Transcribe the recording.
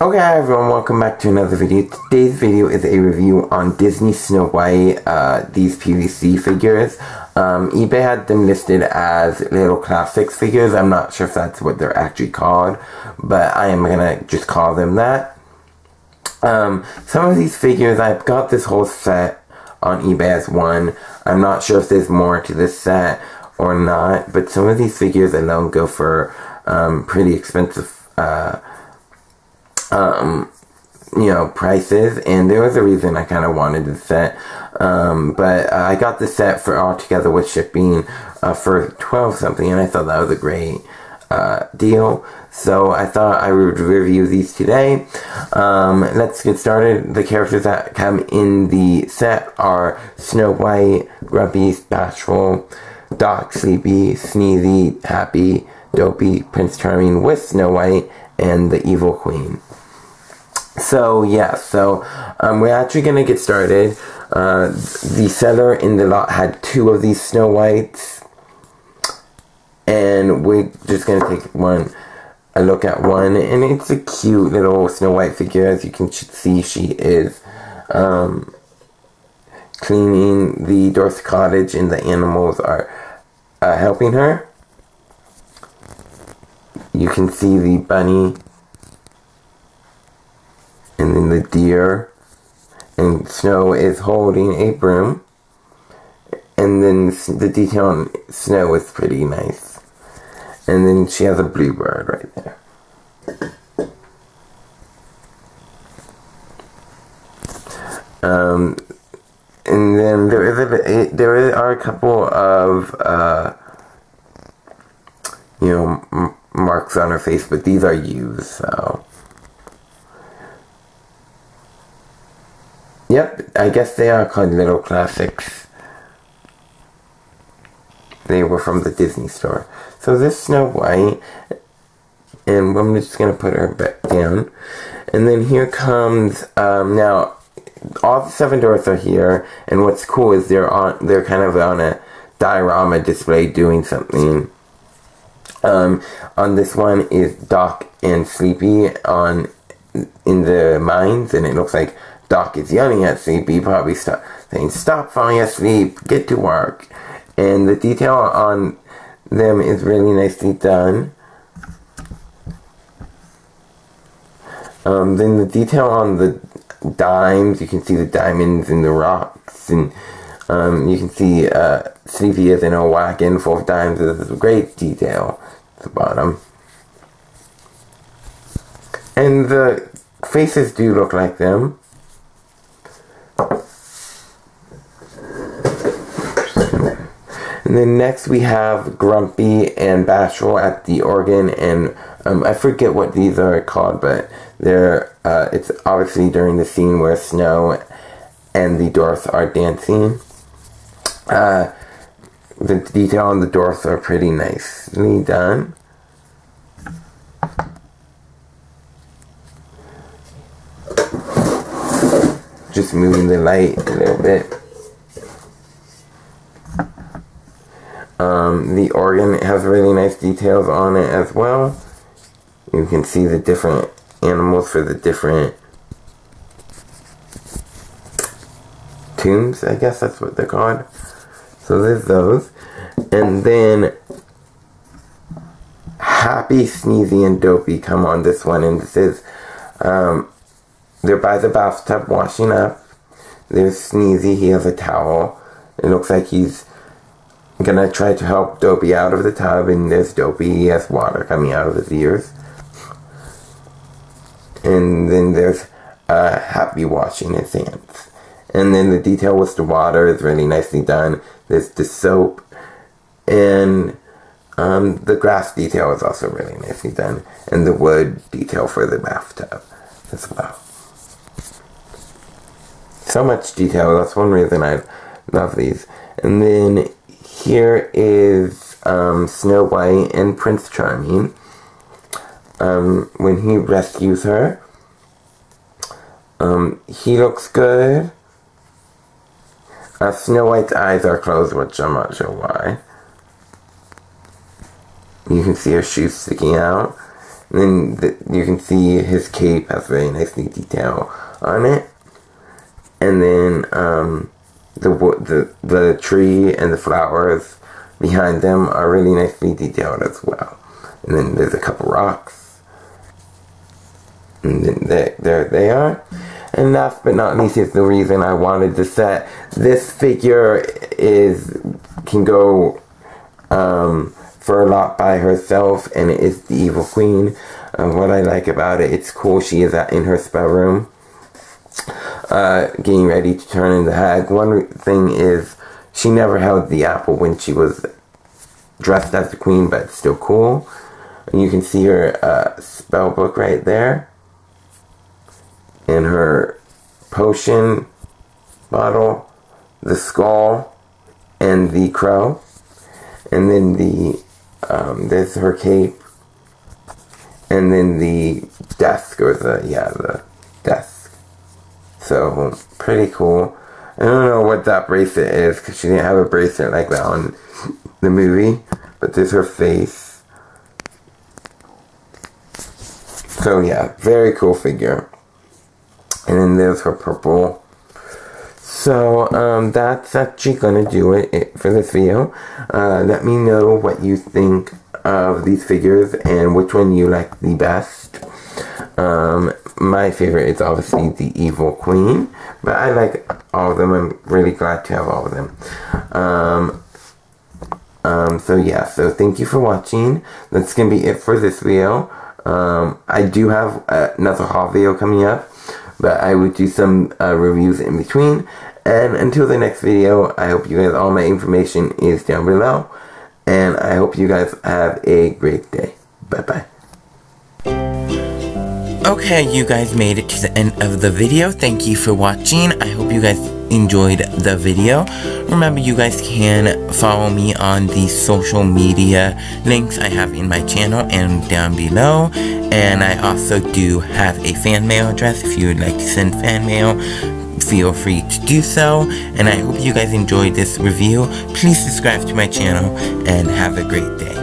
Okay everyone, welcome back to another video. Today's video is a review on Disney Snow White, uh, these PVC figures. Um, eBay had them listed as little classics figures. I'm not sure if that's what they're actually called, but I am gonna just call them that. Um, some of these figures, I've got this whole set on eBay as one. I'm not sure if there's more to this set or not, but some of these figures alone go for um, pretty expensive uh, um, you know, prices, and there was a reason I kind of wanted the set. Um, but I got the set for all together with shipping uh, for 12 something, and I thought that was a great uh, deal. So I thought I would review these today. Um, let's get started. The characters that come in the set are Snow White, Grumpy, Bashful, Doc, Sleepy, Sneezy, Happy, Dopey, Prince Charming with Snow White, and the Evil Queen. So yeah, so um, we're actually gonna get started. Uh, the seller in the lot had two of these Snow Whites, and we're just gonna take one a look at one, and it's a cute little Snow White figure. As you can see, she is um, cleaning the Dorothy cottage, and the animals are uh, helping her. You can see the bunny and then the deer. And Snow is holding a broom and then the detail on Snow is pretty nice. And then she has a bluebird right there. Um, and then there is a there are a couple of uh, you know marks on her face but these are used so Yep, I guess they are called Little Classics. They were from the Disney store. So this Snow White, and I'm just going to put her back down. And then here comes, um, now, all the seven dwarfs are here, and what's cool is they're on, they're kind of on a diorama display doing something. Um, on this one is Doc and Sleepy on, in the mines, and it looks like Doc is yelling at Sleepy, probably stop, saying, Stop falling asleep, get to work. And the detail on them is really nicely done. Um, then the detail on the dimes, you can see the diamonds in the rocks, and um, you can see uh, Sleepy is in a wagon full of dimes. This is great detail at the bottom. And the faces do look like them. And then next we have Grumpy and Bashful at the organ, and um, I forget what these are called, but they're uh, it's obviously during the scene where Snow and the dwarfs are dancing. Uh, the detail on the dwarfs are pretty nicely done. Just moving the light a little bit. Um, the organ has really nice details on it as well. You can see the different animals for the different tunes, I guess that's what they're called. So there's those. And then Happy, Sneezy, and Dopey come on this one. And this is, um, they're by the bathtub washing up. There's Sneezy, he has a towel. It looks like he's gonna try to help Dopey out of the tub, and there's Dopey, he has water coming out of his ears. And then there's uh, Happy washing his hands. And then the detail with the water is really nicely done. There's the soap, and um, the grass detail is also really nicely done. And the wood detail for the bathtub as well. So much detail, that's one reason I love these. And then here is um, Snow White and Prince Charming um, when he rescues her. Um, he looks good. Uh, Snow White's eyes are closed, which I'm not sure why. You can see her shoes sticking out. And then the, you can see his cape has very nicely detail on it. And then um, the the the tree and the flowers behind them are really nicely detailed as well. And then there's a couple rocks. And then there, there they are. And last but not least is the reason I wanted to set. This figure is can go um, for a lot by herself, and it is the Evil Queen. Um, what I like about it, it's cool. She is in her spell room, uh, getting ready to turn into hag. One thing is, she never held the apple when she was dressed as the queen, but still cool. And you can see her uh, spell book right there, and her potion bottle, the skull, and the crow, and then the um, there's her cape, and then the desk or the yeah the desk. So pretty cool. I don't know what that bracelet is because she didn't have a bracelet like that on the movie, but there's her face. So yeah, very cool figure. And then there's her purple. So um, that's actually gonna do it, for this video. Uh, let me know what you think of these figures and which one you like the best. Um, my favorite is obviously the Evil Queen, but I like all of them. I'm really glad to have all of them. Um, um, so yeah, so thank you for watching. That's gonna be it for this video. Um, I do have another haul video coming up, but I would do some uh, reviews in between. And until the next video, I hope you guys, all my information is down below. And I hope you guys have a great day. Bye-bye. Okay, you guys made it to the end of the video. Thank you for watching. I hope you guys enjoyed the video. Remember, you guys can follow me on the social media links I have in my channel and down below. And I also do have a fan mail address. If you would like to send fan mail feel free to do so. And I hope you guys enjoyed this review. Please subscribe to my channel and have a great day